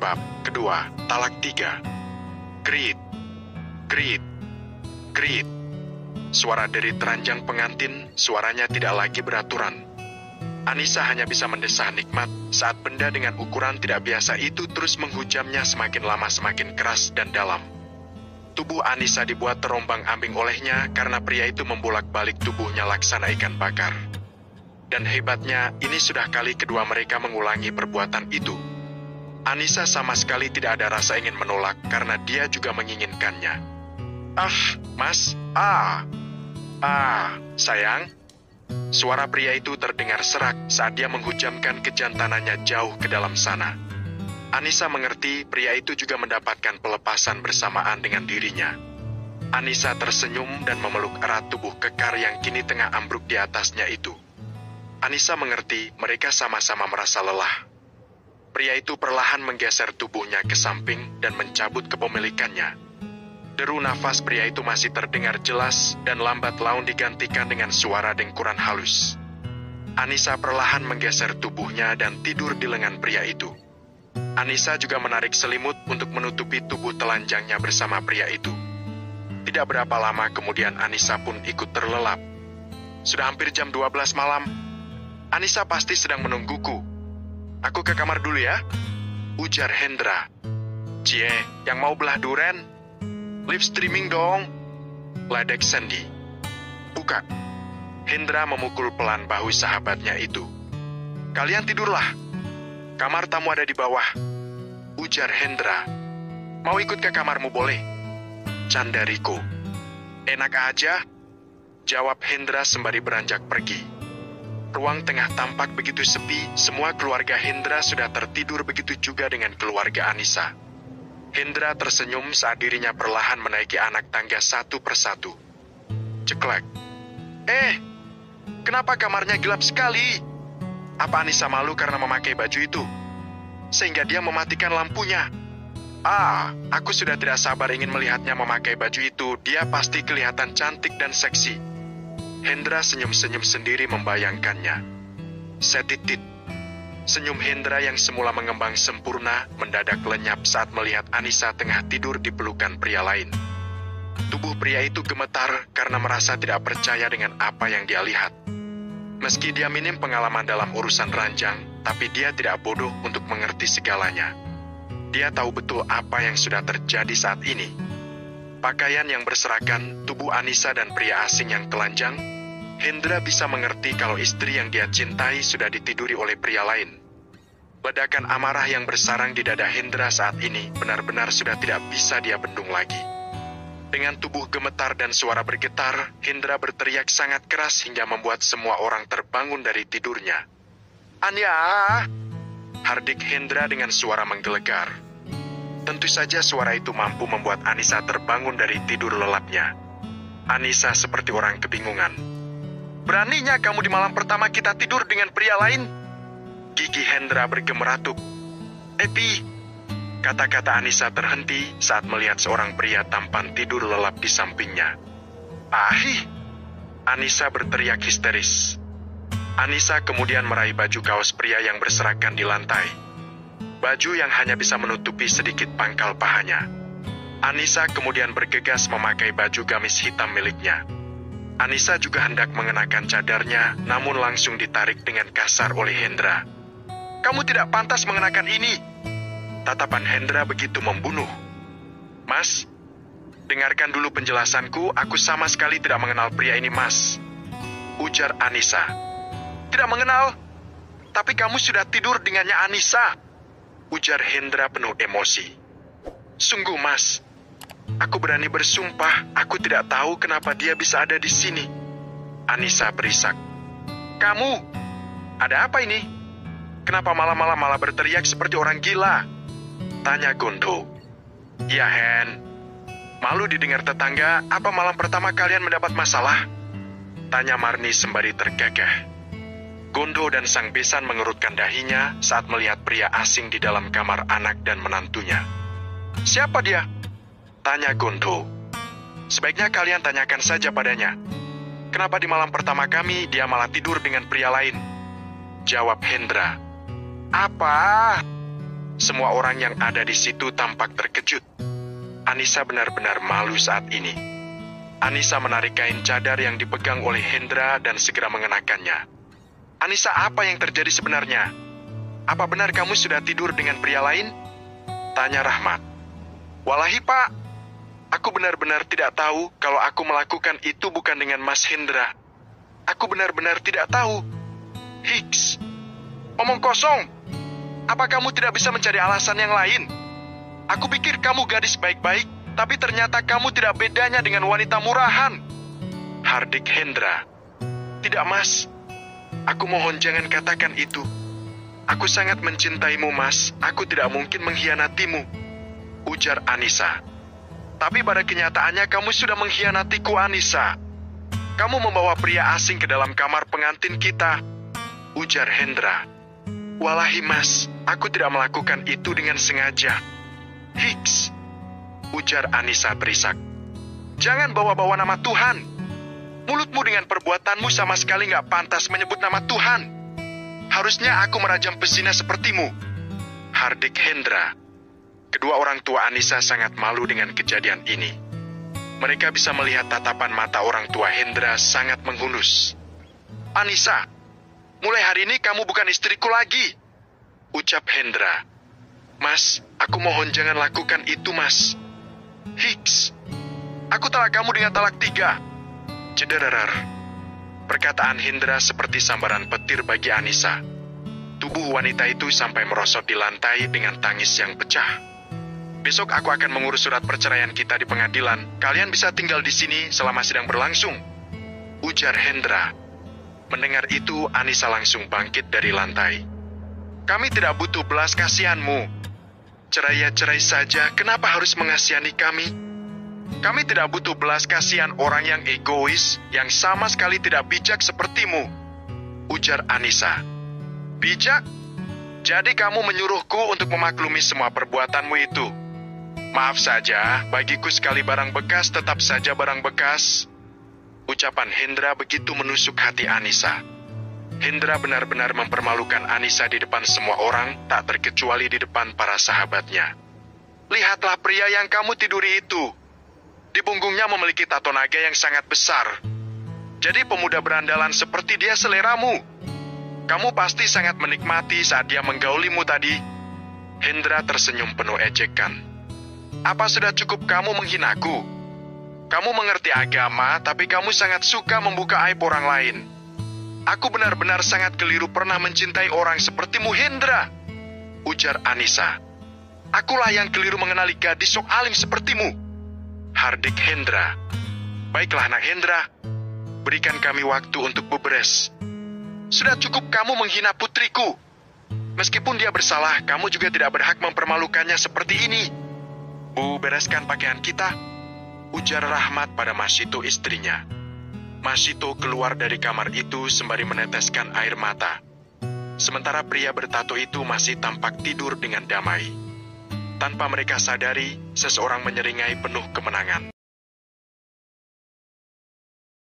Bab kedua, talak tiga. Grit, grit, grit. Suara dari teranjang pengantin, suaranya tidak lagi beraturan. Anissa hanya bisa mendesah nikmat saat benda dengan ukuran tidak biasa itu terus menghujamnya semakin lama semakin keras dan dalam. Tubuh Anissa dibuat terombang-ambing olehnya karena pria itu membolak-balik tubuhnya laksana ikan bakar. Dan hebatnya, ini sudah kali kedua mereka mengulangi perbuatan itu. Anissa sama sekali tidak ada rasa ingin menolak karena dia juga menginginkannya. Ah, mas, ah, ah, sayang. Suara pria itu terdengar serak saat dia menghujamkan kejantanannya jauh ke dalam sana. Anissa mengerti pria itu juga mendapatkan pelepasan bersamaan dengan dirinya. Anissa tersenyum dan memeluk erat tubuh kekar yang kini tengah ambruk di atasnya itu. Anissa mengerti mereka sama-sama merasa lelah. Pria itu perlahan menggeser tubuhnya ke samping dan mencabut kepemilikannya. Deru nafas pria itu masih terdengar jelas dan lambat laun digantikan dengan suara dengkuran halus. Anissa perlahan menggeser tubuhnya dan tidur di lengan pria itu. Anissa juga menarik selimut untuk menutupi tubuh telanjangnya bersama pria itu. Tidak berapa lama kemudian Anissa pun ikut terlelap. Sudah hampir jam 12 malam, Anissa pasti sedang menungguku. Aku ke kamar dulu ya. Ujar Hendra. Cie, yang mau belah duren? Live streaming dong. Ledek Sandy. Buka. Hendra memukul pelan bahu sahabatnya itu. Kalian tidurlah. Kamar tamu ada di bawah. Ujar Hendra. Mau ikut ke kamarmu boleh? Candariku. Enak aja. Jawab Hendra sembari beranjak pergi. Ruang tengah tampak begitu sepi, semua keluarga Hendra sudah tertidur begitu juga dengan keluarga Anissa. Hendra tersenyum saat dirinya perlahan menaiki anak tangga satu persatu. Ceklek. Eh, kenapa kamarnya gelap sekali? Apa Anissa malu karena memakai baju itu? Sehingga dia mematikan lampunya. Ah, aku sudah tidak sabar ingin melihatnya memakai baju itu. Dia pasti kelihatan cantik dan seksi. Hendra senyum-senyum sendiri membayangkannya. Setitit. Senyum Hendra yang semula mengembang sempurna mendadak lenyap saat melihat Anissa tengah tidur di pelukan pria lain. Tubuh pria itu gemetar karena merasa tidak percaya dengan apa yang dia lihat. Meski dia minim pengalaman dalam urusan ranjang, tapi dia tidak bodoh untuk mengerti segalanya. Dia tahu betul apa yang sudah terjadi saat ini. Pakaian yang berserakan, tubuh Anissa dan pria asing yang telanjang, Hendra bisa mengerti kalau istri yang dia cintai sudah ditiduri oleh pria lain. Ledakan amarah yang bersarang di dada Hendra saat ini benar-benar sudah tidak bisa dia bendung lagi. Dengan tubuh gemetar dan suara bergetar, Hendra berteriak sangat keras hingga membuat semua orang terbangun dari tidurnya. Anya! Hardik Hendra dengan suara menggelegar. Tentu saja suara itu mampu membuat Anissa terbangun dari tidur lelapnya. Anissa seperti orang kebingungan. Beraninya kamu di malam pertama kita tidur dengan pria lain? Gigi Hendra bergemeratup. Epi, kata-kata Anissa terhenti saat melihat seorang pria tampan tidur lelap di sampingnya. Ahi, Anissa berteriak histeris. Anissa kemudian meraih baju kaos pria yang berserakan di lantai. Baju yang hanya bisa menutupi sedikit pangkal pahanya. Anissa kemudian bergegas memakai baju gamis hitam miliknya. Anissa juga hendak mengenakan cadarnya, namun langsung ditarik dengan kasar oleh Hendra. Kamu tidak pantas mengenakan ini. Tatapan Hendra begitu membunuh. Mas, dengarkan dulu penjelasanku, aku sama sekali tidak mengenal pria ini, Mas. Ujar Anissa. Tidak mengenal? Tapi kamu sudah tidur dengannya Anissa. Ujar Hendra penuh emosi. Sungguh, Mas, Aku berani bersumpah, aku tidak tahu kenapa dia bisa ada di sini. Anissa berisak. Kamu, ada apa ini? Kenapa malam-malam malah berteriak seperti orang gila? Tanya Gondo. Ya, Hen. Malu didengar tetangga, apa malam pertama kalian mendapat masalah? Tanya Marni sembari tergagah. Gondo dan sang besan mengerutkan dahinya saat melihat pria asing di dalam kamar anak dan menantunya. Siapa dia? Tanya Guntu. Sebaiknya kalian tanyakan saja padanya. Kenapa di malam pertama kami dia malah tidur dengan pria lain? Jawab Hendra. Apa? Semua orang yang ada di situ tampak terkejut. Anissa benar-benar malu saat ini. Anissa menarik kain cadar yang dipegang oleh Hendra dan segera mengenakannya. Anissa, apa yang terjadi sebenarnya? Apa benar kamu sudah tidur dengan pria lain? Tanya Rahmat. Walahi pak, aku benar-benar tidak tahu kalau aku melakukan itu bukan dengan Mas Hendra. Aku benar-benar tidak tahu. Hicks, omong kosong. Apa kamu tidak bisa mencari alasan yang lain? Aku pikir kamu gadis baik-baik, tapi ternyata kamu tidak bedanya dengan wanita murahan. Hardik Hendra. Tidak, Mas. Aku mohon jangan katakan itu. Aku sangat mencintaimu, Mas. Aku tidak mungkin mengkhianatimu. Ujar Anissa. Tapi pada kenyataannya kamu sudah mengkhianatiku, Anissa. Kamu membawa pria asing ke dalam kamar pengantin kita. Ujar Hendra. Walahi, Mas. Aku tidak melakukan itu dengan sengaja. Hicks. Ujar Anissa terisak. Jangan bawa-bawa nama Tuhan. Mulutmu dengan perbuatanmu sama sekali nggak pantas menyebut nama Tuhan. Harusnya aku merajam pesina sepertimu. Hardik Hendra. Kedua orang tua Anissa sangat malu dengan kejadian ini. Mereka bisa melihat tatapan mata orang tua Hendra sangat menghunus. Anissa, mulai hari ini kamu bukan istriku lagi. Ucap Hendra. Mas, aku mohon jangan lakukan itu, Mas. Hicks, aku talak kamu dengan talak tiga. Cedererer. Perkataan Hendra seperti sambaran petir bagi Anissa. Tubuh wanita itu sampai merosot di lantai dengan tangis yang pecah. Besok aku akan mengurus surat perceraian kita di pengadilan. Kalian bisa tinggal di sini selama sidang berlangsung. Ujar Hendra. Mendengar itu, Anissa langsung bangkit dari lantai. Kami tidak butuh belas kasihanmu. Cerai ya cerai saja, kenapa harus mengasihani kami? Kami tidak butuh belas kasihan orang yang egois, yang sama sekali tidak bijak sepertimu. Ujar Anissa. Bijak? Jadi kamu menyuruhku untuk memaklumi semua perbuatanmu itu. Maaf saja, bagiku sekali barang bekas tetap saja barang bekas. Ucapan Hendra begitu menusuk hati Anissa. Hendra benar-benar mempermalukan Anissa di depan semua orang, tak terkecuali di depan para sahabatnya. Lihatlah pria yang kamu tiduri itu. Di punggungnya memiliki tato naga yang sangat besar. Jadi pemuda berandalan seperti dia seleramu. Kamu pasti sangat menikmati saat dia menggaulimu tadi. Hendra tersenyum penuh ejekan. Apa sudah cukup kamu menghinaku? Kamu mengerti agama, tapi kamu sangat suka membuka aib orang lain. Aku benar-benar sangat keliru pernah mencintai orang sepertimu Hendra. Ujar Anissa. Akulah yang keliru mengenali gadis sok alim sepertimu. Hardik Hendra. Baiklah anak Hendra, berikan kami waktu untuk beberes. Sudah cukup kamu menghina putriku. Meskipun dia bersalah, kamu juga tidak berhak mempermalukannya seperti ini. Bu, bereskan pakaian kita. Ujar Rahmat pada Masito istrinya. Masito keluar dari kamar itu sembari meneteskan air mata. Sementara pria bertato itu masih tampak tidur dengan damai. Tanpa mereka sadari, seseorang menyeringai penuh kemenangan.